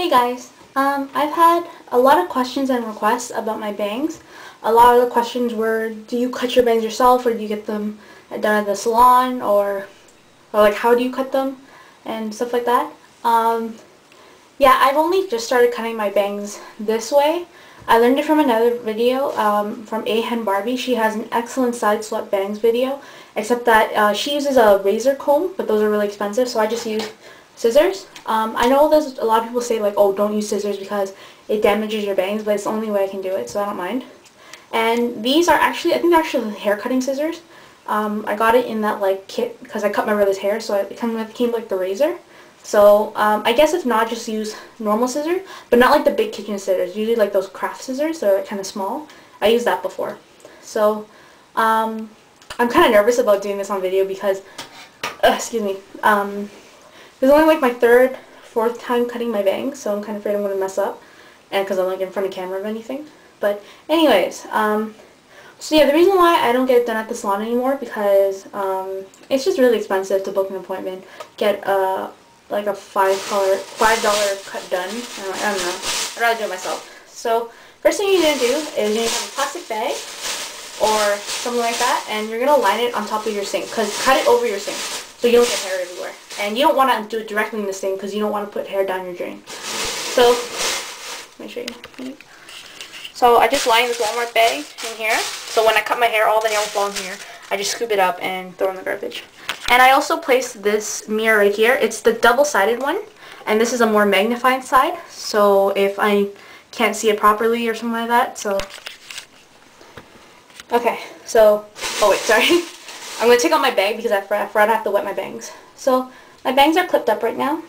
Hey guys, um, I've had a lot of questions and requests about my bangs. A lot of the questions were, do you cut your bangs yourself or do you get them done at the salon or, or like how do you cut them and stuff like that. Um, yeah, I've only just started cutting my bangs this way. I learned it from another video um, from Ahanh Barbie. She has an excellent side swept bangs video, except that uh, she uses a razor comb, but those are really expensive, so I just use scissors. Um, I know there's a lot of people say like, oh, don't use scissors because it damages your bangs, but it's the only way I can do it, so I don't mind. And these are actually, I think they're actually hair cutting scissors. Um, I got it in that like kit because I cut my brother's hair, so it came with, came like the razor. So um, I guess if not, just use normal scissors, but not like the big kitchen scissors. Usually like those craft scissors, they're like, kind of small. I used that before. So um, I'm kind of nervous about doing this on video because, uh, excuse me, um, this is only like my third, fourth time cutting my bangs, so I'm kind of afraid I'm going to mess up. And because I'm like in front of camera or anything. But anyways, um, so yeah, the reason why I don't get it done at the salon anymore because um, it's just really expensive to book an appointment, get a like a five dollar five dollar cut done. I don't, I don't know. I'd rather do it myself. So first thing you're gonna do is gonna have a plastic bag or something like that, and you're gonna line it on top of your sink. Cause cut it over your sink so you don't get hair everywhere. And you don't want to do it directly in the sink because you don't want to put hair down your drain. So, let me show you. So I just line this Walmart bag in here. So when I cut my hair, all the hair will fall in here. I just scoop it up and throw in the garbage. And I also placed this mirror right here. It's the double-sided one. And this is a more magnifying side. So if I can't see it properly or something like that. So, okay. So, oh wait, sorry. I'm going to take out my bag because I forgot I have to wet my bangs. So my bangs are clipped up right now.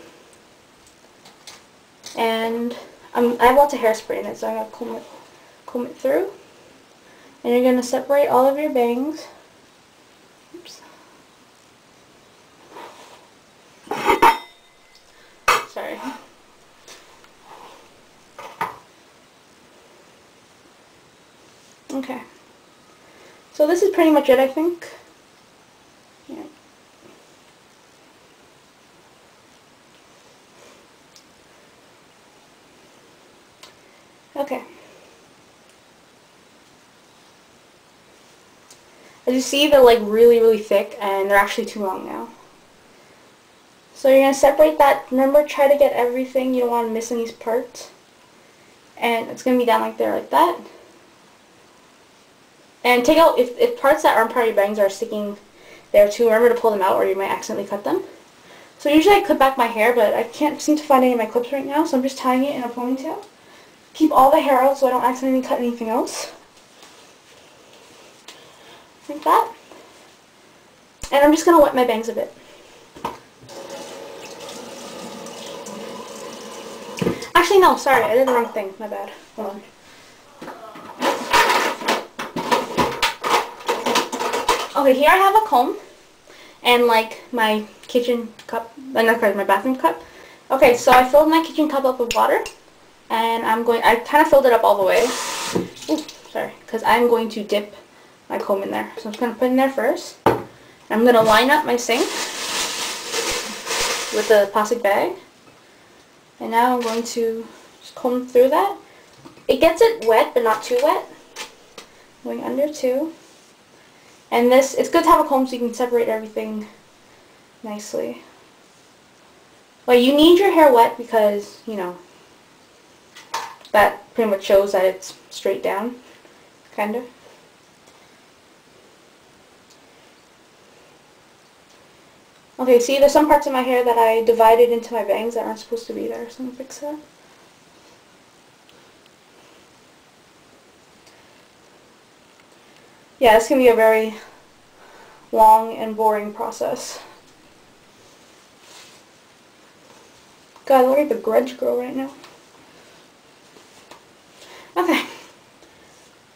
And I have lots of hairspray in it, so I'm going to comb it, comb it through. And you're going to separate all of your bangs. Oops. Sorry. Okay. So this is pretty much it, I think. Okay. As you see, they're like really, really thick and they're actually too long now. So you're going to separate that. Remember, try to get everything. You don't want to miss any parts. And it's going to be down like there, like that. And take out, if, if parts that aren't part of your bangs are sticking there too, remember to pull them out or you might accidentally cut them. So usually I clip back my hair, but I can't seem to find any of my clips right now, so I'm just tying it in a ponytail. Keep all the hair out so I don't accidentally cut anything else. Like that. And I'm just going to wet my bangs a bit. Actually, no, sorry, I did the wrong thing. My bad. Hold on. Okay, here I have a comb and like my kitchen cup, uh, not my bathroom cup. Okay, so I filled my kitchen cup up with water and I'm going, I kind of filled it up all the way. Ooh, sorry, because I'm going to dip my comb in there. So I'm just going to put in there first. I'm going to line up my sink with the plastic bag. And now I'm going to just comb through that. It gets it wet, but not too wet. Going under too. And this, it's good to have a comb so you can separate everything nicely. Well, you need your hair wet because, you know, that pretty much shows that it's straight down, kind of. Okay, see there's some parts of my hair that I divided into my bangs that aren't supposed to be there, so I'm going to fix that. Yeah, it's going to be a very long and boring process. God, look like the grudge girl right now. Okay.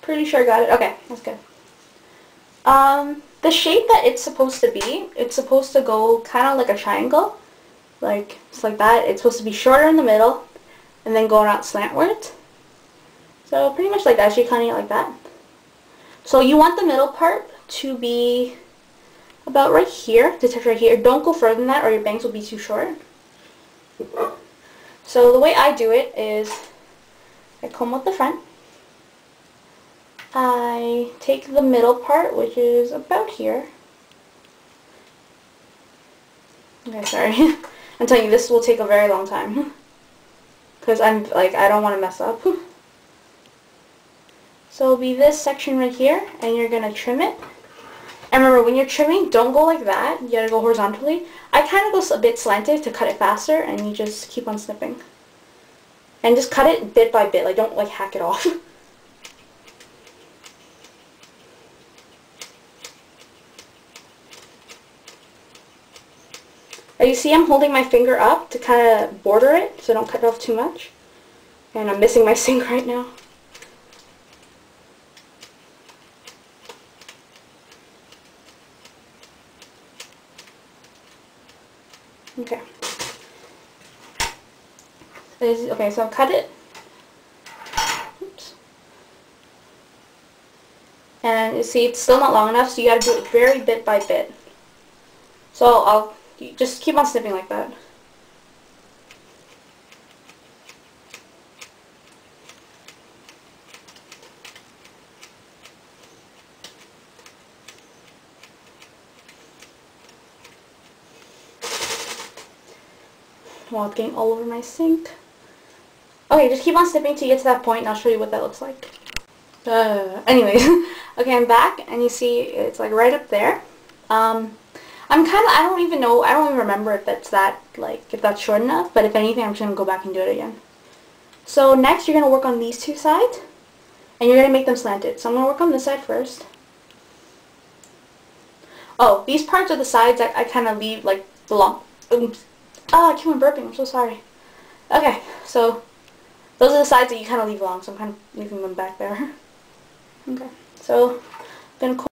Pretty sure I got it. Okay, that's good. Um, the shape that it's supposed to be, it's supposed to go kind of like a triangle. Like, it's like that. It's supposed to be shorter in the middle and then going out slantwards. So pretty much like that. So you're cutting it like that. So you want the middle part to be about right here, to touch right here. Don't go further than that or your bangs will be too short. So the way I do it is I comb out the front. I take the middle part, which is about here. Okay, sorry. I'm telling you, this will take a very long time. Because I'm, like, I don't want to mess up. So it'll be this section right here, and you're going to trim it. And remember, when you're trimming, don't go like that. You gotta go horizontally. I kind of go a bit slanted to cut it faster, and you just keep on snipping. And just cut it bit by bit. Like, don't, like, hack it off. You see I'm holding my finger up to kind of border it so I don't cut it off too much. And I'm missing my sink right now. Okay. Okay, so I cut it. Oops. And you see, it's still not long enough, so you gotta do it very bit by bit. So I'll just keep on snipping like that. While it's getting all over my sink. Okay, just keep on snipping till you get to that point and I'll show you what that looks like. Uh, anyways, okay, I'm back and you see it's like right up there. Um, I'm kind of, I don't even know, I don't even remember if that's that, like, if that's short enough, but if anything, I'm just going to go back and do it again. So next, you're going to work on these two sides, and you're going to make them slanted. So I'm going to work on this side first. Oh, these parts are the sides that I kind of leave, like, the long, oops. Oh, I keep on burping, I'm so sorry. Okay, so those are the sides that you kind of leave long, so I'm kind of leaving them back there. Okay, so I'm going to